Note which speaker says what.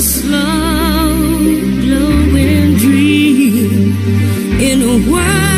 Speaker 1: a slow glowing dream in a world.